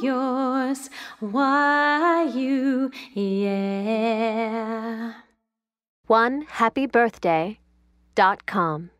Yours. Why you, yeah. One happy birthday dot com.